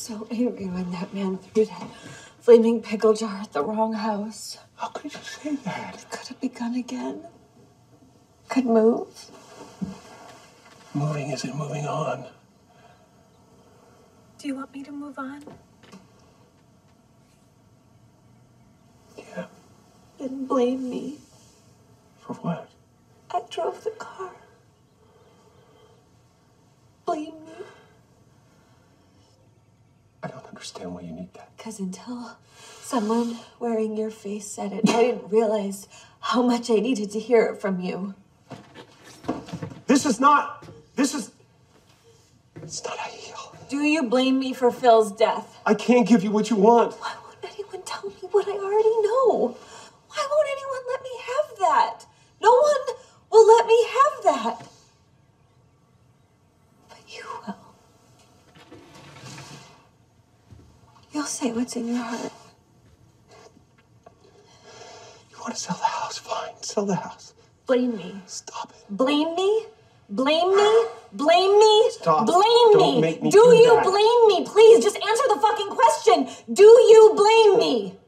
so angry when that man threw that flaming pickle jar at the wrong house. How could you say that? It Could have begun again. Could move. Moving isn't moving on. Do you want me to move on? Yeah. Then blame me. For what? I drove the car. Blame me. I don't understand why you need that. Because until someone wearing your face said it, I didn't realize how much I needed to hear it from you. This is not. This is. It's not ideal. Do you blame me for Phil's death? I can't give you what you want. Why won't anyone tell me what I already know? Why won't anyone let me have that? No one will let me have that. But you will. You'll say what's in your heart. You want to sell the house? Fine. Sell the house. Blame me. Stop it. Blame me? Blame me? Blame me? Stop. Blame Don't me. make me do do you that. blame me? Please just answer the fucking question. Do you blame me?